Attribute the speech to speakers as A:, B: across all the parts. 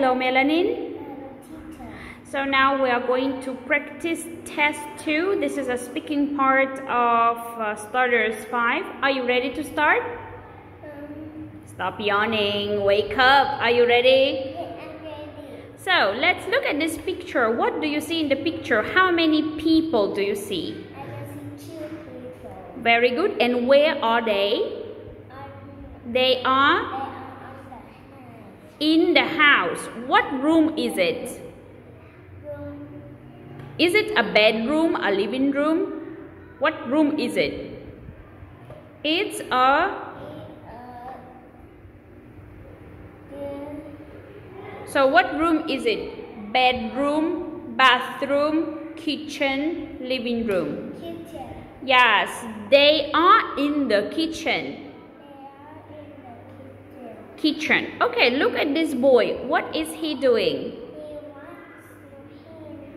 A: Hello, Melanin. So now we are going to practice test two. This is a speaking part of uh, Starters 5. Are you ready to start? Stop yawning. Wake up. Are you ready?
B: ready.
A: So let's look at this picture. What do you see in the picture? How many people do you see?
B: I see.
A: Very good. And where are They they are
B: are on the hand.
A: In the house. What room is it? Is it a bedroom, a living room? What room is it? It's a So what room is it? Bedroom, bathroom, kitchen, living room.
B: kitchen.
A: Yes, they are in the kitchen.
B: They are in the kitchen.
A: Okay, look at this boy. What is he doing?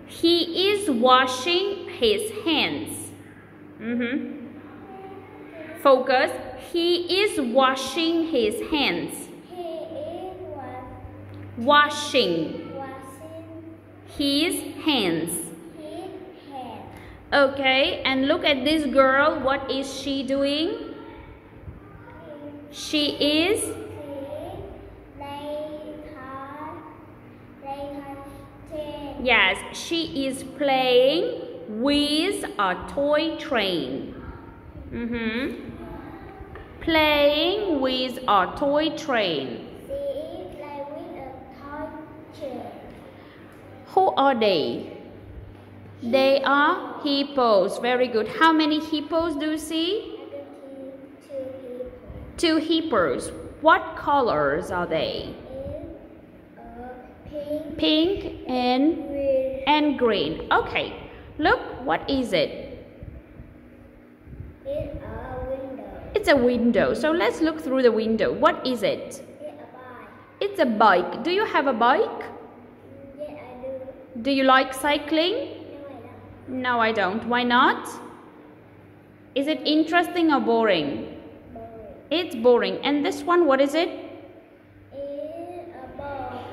B: He
A: is washing his hands. Mhm. Focus. He is washing his hands. Washing his hands. Okay, and look at this girl. What is she doing? She is yes, she is playing with a toy train. Mhm. Playing with a toy train.
B: She is like with a toy chair.
A: Who are they? They are hippos. Very good. How many hippos do you see?
B: I can see two
A: hippos. What colors are they?
B: Pink
A: Pink and and green. Okay. Look, what is it?
B: It's a window.
A: It's a window. So let's look through the window. What is it?
B: Is a bike.
A: It's a bike. Do you have a bike?
B: Yeah, I do.
A: Do you like cycling?
B: No, I don't.
A: No, I don't. Why not? Is it interesting or boring?
B: Boring.
A: It's boring. And this one, what is it?
B: Is a ball.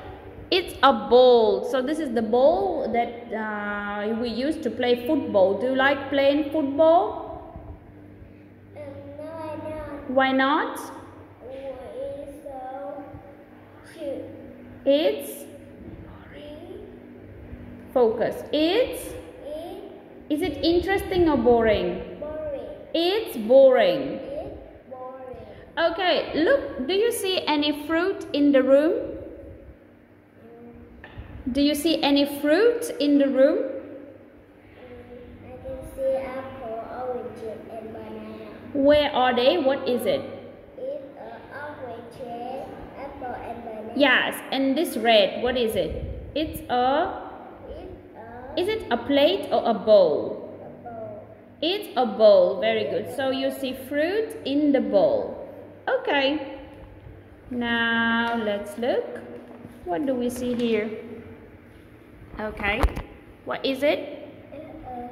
A: It's a ball. So this is the ball that uh, we use to play football. Do you like playing football?
B: Um, no, I don't.
A: Why not?
B: Is so cute?
A: It's focus. It's
B: Is
A: is it interesting or boring?
B: boring.
A: It's boring.
B: Is boring.
A: Okay, look, do you see any fruit in the room? Do you see any fruit in the room?
B: I can see apple, orange, and banana.
A: Where are they? What is it?
B: It's orange, apple, and banana.
A: Yes, and this red, what is it? It's a
B: Is a
A: is it a plate or a bowl?
B: a bowl.
A: It's a bowl. Very good. So you see fruit in the bowl. Okay. Now let's look. What do we see here? Okay. What is it?
B: Is a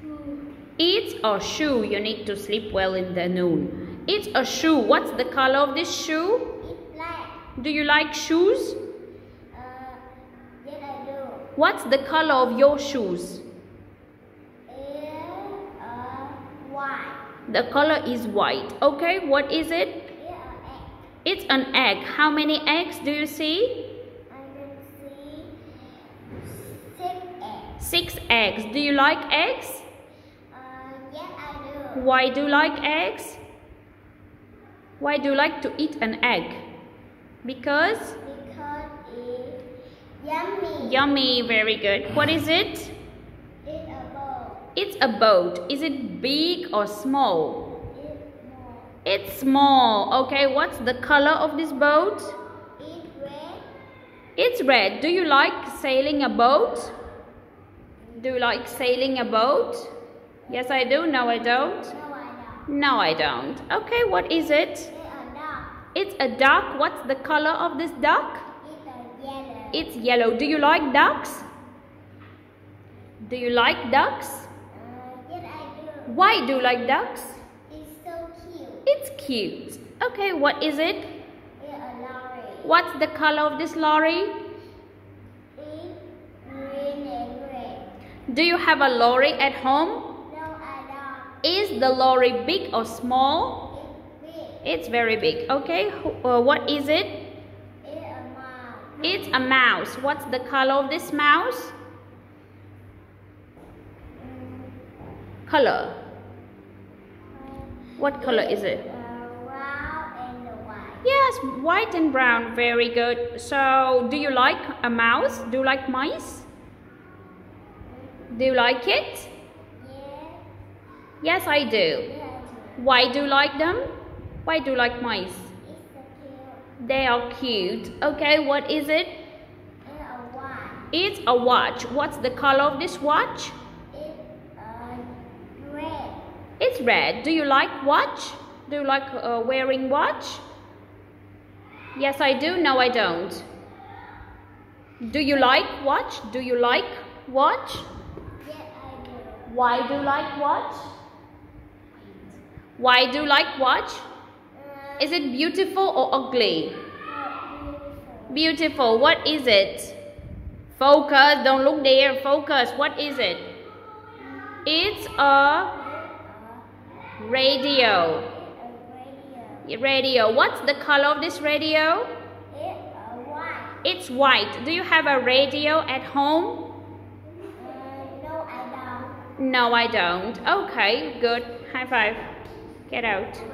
B: shoe.
A: It's a shoe. You need to sleep well in the noon. It's a shoe. What's the color of this shoe?
B: It's black.
A: Do you like shoes?
B: Uh, yes, I do.
A: What's the color of your shoes?
B: Is a white.
A: The color is white. Okay, what is it?
B: Is a egg.
A: It's an egg. How many eggs do you see?
B: I can see six eggs.
A: Six eggs. Do you like eggs?
B: Uh, yes, I do.
A: Why do you like eggs? Why do you like to eat an egg? Because
B: Because it's yummy.
A: yummy, very good. What is it?
B: It's a bowl.
A: It's a boat. Is it big or small?
B: It's small.
A: It's small. Okay, what's the color of this boat?
B: It's red.
A: It's red. Do you like sailing a boat? Do you like sailing a boat? Yes, I do. No, I don't.
B: No, I don't.
A: No, I don't. Okay, what is it?
B: It's a dog.
A: It's a duck. What's the color of this duck?
B: It's yellow.
A: It's yellow. Do you like ducks? Do you like ducks?
B: Uh, yes, I do.
A: Why do you like ducks?
B: It's so cute.
A: It's cute. Okay, what is it?
B: It's a lorry.
A: What's the color of this lorry? Do you have a lorry at home?
B: No, I don't.
A: Is the lorry big or small?
B: It's big.
A: It's very big. Okay, uh, what is it?
B: It's a mouse.
A: It's a mouse. What's the color of this mouse? Color. What color is it?
B: Uh, brown and white.
A: Yes, white and brown. Very good. So, do you like a mouse? Do you like mice? Do you like it? Yes, I do. Why do you like them? Why do you like mice?
B: It's cute.
A: They are cute. Okay, what is it?
B: It's a white.
A: It's a watch. What's the color of this watch?
B: It's red.
A: It's red. Do you like watch? Do you like uh, wearing watch? Yes, I do. No, I don't. Do you like watch? Do you like watch?
B: Yeah, I do.
A: Why do you like watch? Why do you like watch? Is it beautiful or ugly?
B: beautiful.
A: What is it? Focus. Don't look there. Focus. What is it? It's a radio.
B: Radio.
A: Radio. What's the color of this radio?
B: It's white.
A: It's white. Do you have a radio at home? No, I don't. Okay, good. High five. Get out.